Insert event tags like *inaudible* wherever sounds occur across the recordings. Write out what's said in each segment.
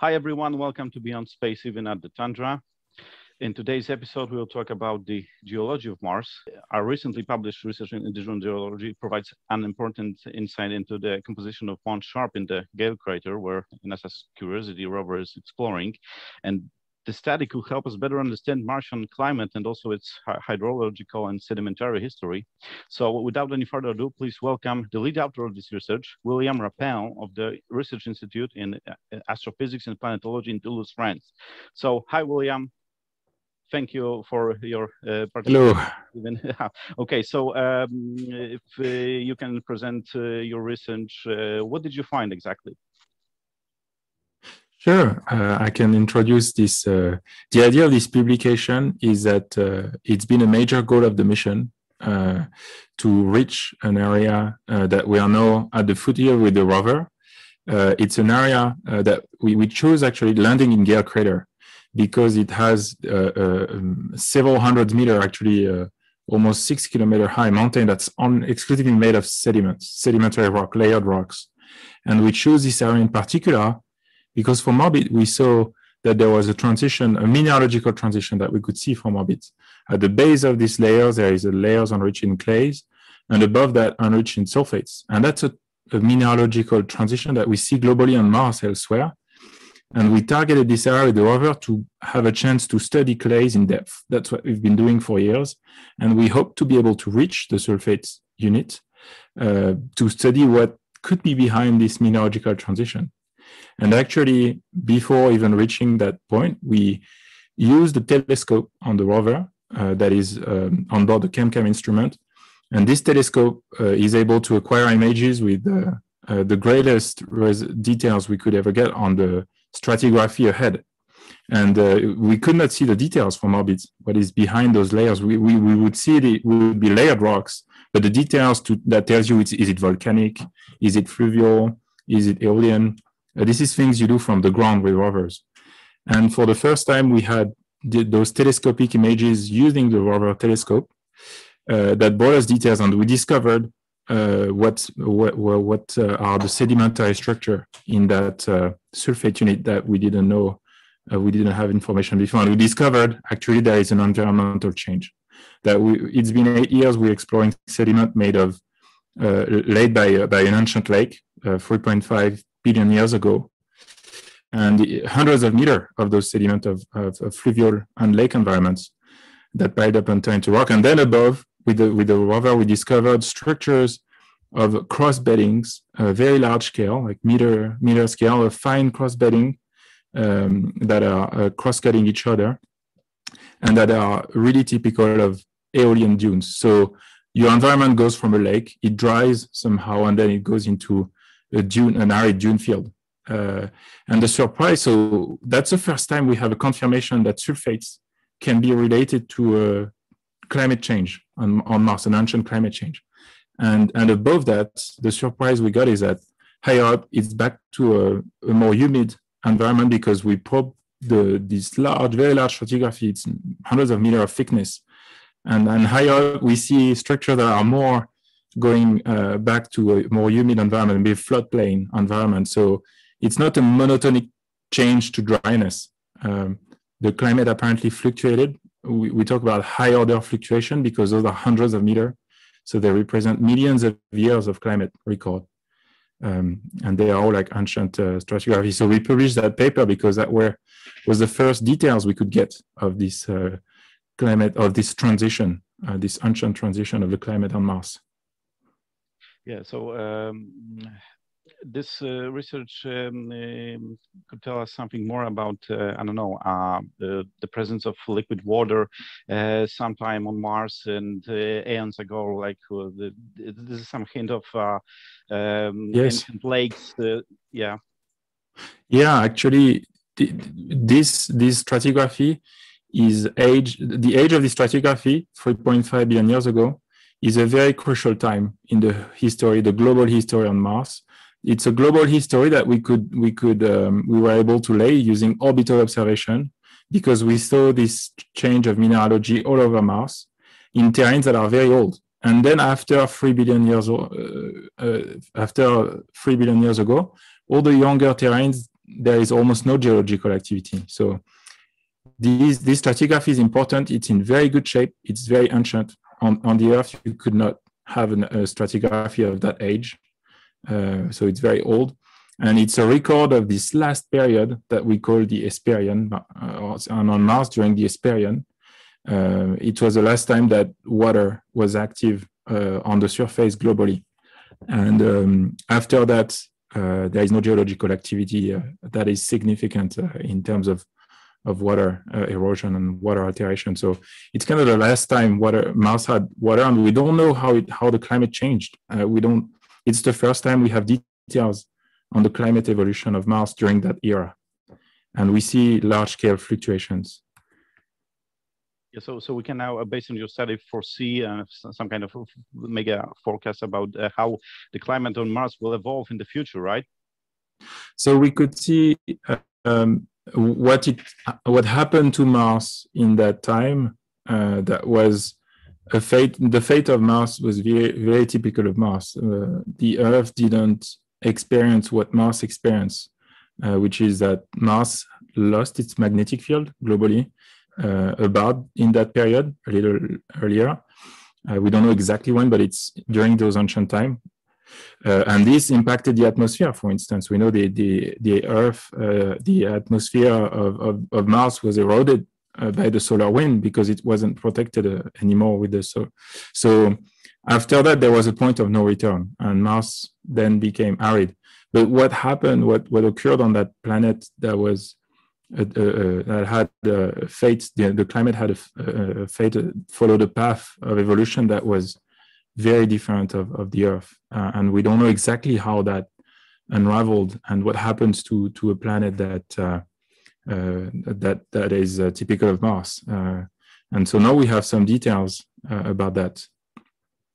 Hi, everyone. Welcome to Beyond Space, even at the Tundra. In today's episode, we'll talk about the geology of Mars. Our recently published research in indigenous geology provides an important insight into the composition of Mount Sharp in the Gale crater, where NASA's Curiosity rover is exploring. And the study could help us better understand Martian climate and also its hydrological and sedimentary history. So without any further ado, please welcome the lead author of this research, William Rapin of the Research Institute in uh, Astrophysics and Planetology in Toulouse, France. So hi, William. Thank you for your uh, participation. Hello. *laughs* okay, so um, if uh, you can present uh, your research, uh, what did you find exactly? Sure, uh, I can introduce this. Uh, the idea of this publication is that uh, it's been a major goal of the mission uh, to reach an area uh, that we are now at the foothills with the rover. Uh, it's an area that we, we chose actually landing in Gale Crater because it has um, several hundred meter, actually almost six kilometer high mountain that's on, exclusively made of sediments, sedimentary rock, layered rocks. And we chose this area in particular because for orbit, we saw that there was a transition, a mineralogical transition that we could see from orbit. At the base of these layers, there is a layers enriched in clays, and above that, enriched in sulfates. And that's a, a mineralogical transition that we see globally on Mars elsewhere. And we targeted this area with the rover to have a chance to study clays in depth. That's what we've been doing for years. And we hope to be able to reach the sulfates unit uh, to study what could be behind this mineralogical transition. And actually, before even reaching that point, we used the telescope on the rover uh, that is um, on board the ChemCam instrument. And this telescope uh, is able to acquire images with uh, uh the greatest details we could ever get on the stratigraphy ahead. And uh, we could not see the details from orbit, what is behind those layers. We, we, we would see it would be layered rocks, but the details to, that tells you is it volcanic, is it fluvial, is it aeolian, this is things you do from the ground with rovers. And for the first time, we had those telescopic images using the rover telescope uh, that brought us details, and we discovered uh, what what, what uh, are the sedimentary structure in that uh, sulfate unit that we didn't know, uh, we didn't have information before. And we discovered actually there is an environmental change. That we, it's been eight years we're exploring sediment made of laid by by an ancient lake, 3.5 billion years ago. And hundreds of meters of those sediment of, of, of, fluvial and lake environments that piled up and turned into rock. And then above, with the, with the rover, we discovered structures of cross beddings, a very large scale, like meter, meter scale, of fine cross bedding um, that are uh, cross cutting each other and that are really typical of aeolian dunes. So your environment goes from a lake, it dries somehow, and then it goes into a dune, an arid dune field. Uh, and the surprise, so that's the first time we have a confirmation that sulfates can be related to uh, climate change on, on Mars, an ancient climate change. And, and above that, the surprise we got is that higher up, it's back to a, a more humid environment because we probe the, this large, very large stratigraphy, it's hundreds of meters of thickness. And, and higher up, we see structures that are more going uh, back to a more humid environment, be floodplain environment. So it's not a monotonic change to dryness. Um, the climate apparently fluctuated. We, we, talk about high order fluctuation because those are hundreds of meters. So they represent millions of years of climate record. Um, and they are all like ancient uh, stratigraphy. So we published that paper because that were was the first details we could get of this uh, climate of this transition, uh, this ancient transition of the climate on Mars. Yeah, so um, this uh, research um, um, could tell us something more about, uh, I don't know, uh, the, the, presence of liquid water uh, sometime on Mars and uh, eons ago, like uh, the, this is some hint of um, yes. ancient lakes. yeah. Yeah, actually, this this stratigraphy is age. The age of the stratigraphy, 3.5 billion years ago, is a very crucial time in the history, the global history on Mars. It's a global history that we could we could um, we were able to lay using orbital observation because we saw this change of mineralogy all over Mars in terrains that are very old. And then after three billion years uh, uh, after three billion years ago, all the younger terrains there is almost no geological activity. So this, this stratigraphy is important. It's in very good shape. It's very ancient. On, on the Earth, you could not have an, a stratigraphy of that age. Uh, so it's very old. And it's a record of this last period that we call the Hesperian. Uh, and on Mars during the Hesperian, uh, it was the last time that water was active uh, on the surface globally. And um, after that, uh, there is no geological activity uh, that is significant in terms of of water uh, erosion and water alteration. So it's kind of the last time water Mars had water, and we don't know how it how the climate changed. we don't. It's the first time we have details on the climate evolution of Mars during that era, and we see large scale fluctuations. Yeah, so so we can now, uh, based on your study, foresee uh, some kind of mega forecast about uh, how the climate on Mars will evolve in the future, right? So we could see uh, um, what it what happened to Mars in that time. Uh, that was a fate. The fate of Mars was very very typical of Mars. Uh, the Earth didn't experience what Mars experienced, which is that Mars lost its magnetic field globally uh, about in that period, a little earlier. Uh, we don't know exactly when, but it's during those ancient time. Uh, and this impacted the atmosphere, for instance. We know the, the, the Earth, the atmosphere of, of, of, Mars was eroded by the solar wind because it wasn't protected anymore with the so. So after that, there was a point of no return, and Mars then became arid. But what happened, what, what occurred on that planet that was uh, uh, uh, that had uh, fate, the, the climate had a, a fate, followed a path of evolution that was very different of, of the Earth. and we don't know exactly how that unraveled and what happens to, to a planet that, uh, that, that is uh, typical of Mars. and so now we have some details about that.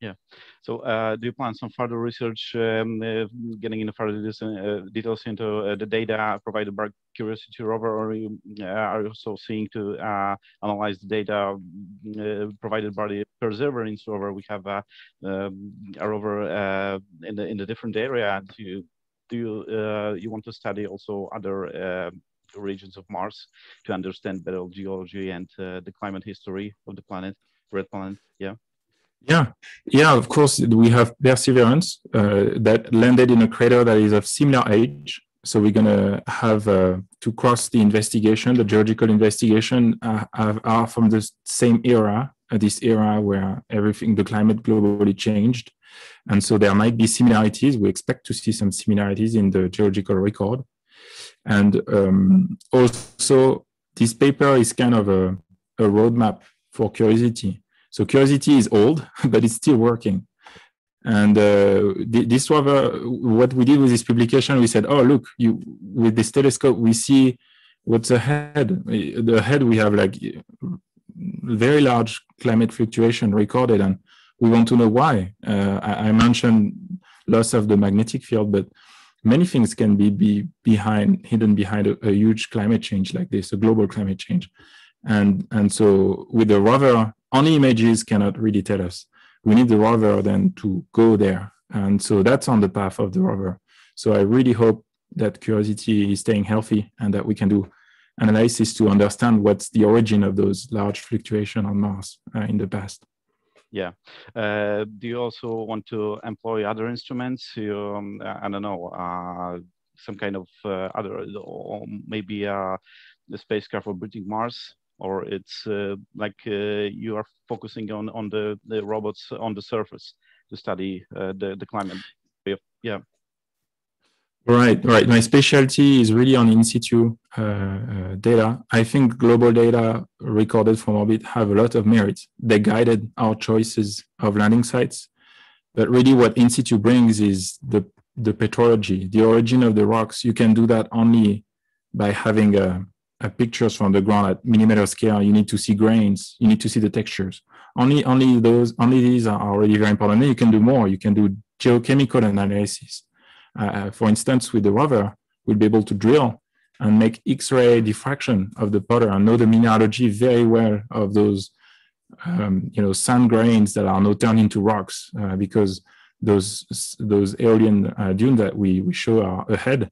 Yeah. So, uh, do you plan some further research, um, uh, getting into further uh, details into uh, the data provided by Curiosity rover, or are you, uh, are you also seeing to analyze the data provided by the Perseverance rover? We have um, a rover in the in the different area. Do you do you, you want to study also other regions of Mars to understand better geology and the climate history of the planet, red planet? Yeah. Yeah, yeah. Of course, we have Perseverance uh, that landed in a crater that is of similar age. So we're gonna have uh, to cross the investigation, the geological investigation, uh, are from the same era, uh, this era where everything, the climate globally changed, and so there might be similarities. We expect to see some similarities in the geological record, and um, also this paper is kind of a, a roadmap for Curiosity so Curiosity is old, *laughs* but it's still working. And uh, this rover, what we did with this publication, we said, oh, look, you with this telescope, we see what's ahead. The ahead, we have like very large climate fluctuation recorded, and we want to know why. Uh, I, I, mentioned loss of the magnetic field, but many things can be, be behind, hidden behind a, a huge climate change like this, a global climate change. And, and so with the rover, only images cannot really tell us. We need the rover then to go there. And so that's on the path of the rover. So I really hope that Curiosity is staying healthy and that we can do analysis to understand what's the origin of those large fluctuation on Mars uh, in the past. Yeah. Uh, do you also want to employ other instruments? You, um, I don't know, uh, some kind of uh, other, or maybe uh, the spacecraft orbiting Mars or it's uh, like uh, you are focusing on on the, the robots on the surface to study uh, the the climate. Yeah. Right right. My specialty is really on in situ uh, uh, data. I think global data recorded from orbit have a lot of merit. They guided our choices of landing sites. But really what in situ brings is the the petrology the origin of the rocks. You can do that only by having a uh, pictures from the ground at millimeter scale, you need to see grains, you need to see the textures. Only, only those, only these are already very important. Then you can do more. You can do geochemical analysis. Uh, uh, for instance, with the rover, we'll be able to drill and make X-ray diffraction of the powder and know the mineralogy very well of those, um, you know, sand grains that are now turned into rocks uh, because those those aeolian uh, dunes that we, we show are ahead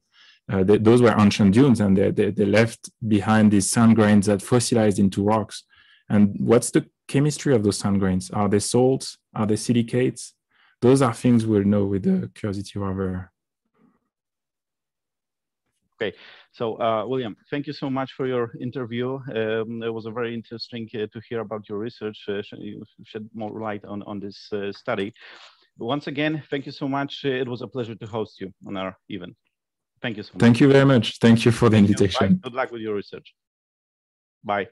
uh, they, those were ancient dunes and they, they, they, left behind these sand grains that fossilized into rocks. And what's the chemistry of those sand grains? Are they salts? Are they silicates? Those are things we'll know with the Curiosity rover. Okay, so uh, William, thank you so much for your interview. Um, it was a very interesting uh, to hear about your research. Uh, you shed more light on, on this uh, study. Once again, thank you so much. it was a pleasure to host you on our event. Thank you so much. Thank you very much. Thank you for the invitation. Good luck with your research. Bye.